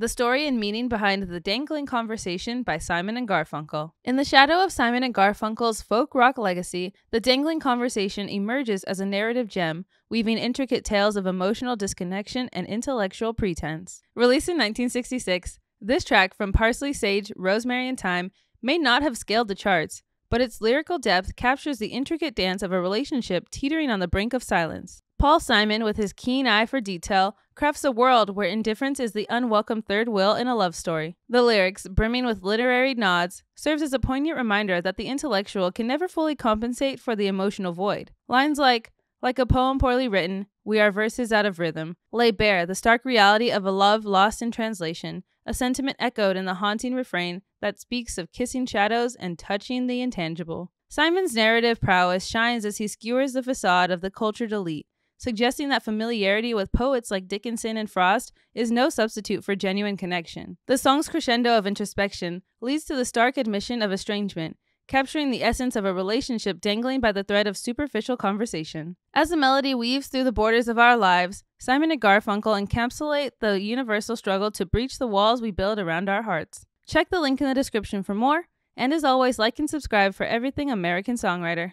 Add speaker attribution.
Speaker 1: The story and meaning behind the dangling conversation by Simon and Garfunkel. In the shadow of Simon and Garfunkel's folk rock legacy, the dangling conversation emerges as a narrative gem, weaving intricate tales of emotional disconnection and intellectual pretense. Released in 1966, this track from Parsley, Sage, Rosemary, and Thyme may not have scaled the charts, but its lyrical depth captures the intricate dance of a relationship teetering on the brink of silence. Paul Simon, with his keen eye for detail, crafts a world where indifference is the unwelcome third wheel in a love story. The lyrics, brimming with literary nods, serves as a poignant reminder that the intellectual can never fully compensate for the emotional void. Lines like, like a poem poorly written, we are verses out of rhythm, lay bare the stark reality of a love lost in translation, a sentiment echoed in the haunting refrain that speaks of kissing shadows and touching the intangible. Simon's narrative prowess shines as he skewers the facade of the cultured elite, suggesting that familiarity with poets like Dickinson and Frost is no substitute for genuine connection. The song's crescendo of introspection leads to the stark admission of estrangement, capturing the essence of a relationship dangling by the thread of superficial conversation. As the melody weaves through the borders of our lives, Simon and Garfunkel encapsulate the universal struggle to breach the walls we build around our hearts. Check the link in the description for more, and as always, like and subscribe for everything American Songwriter.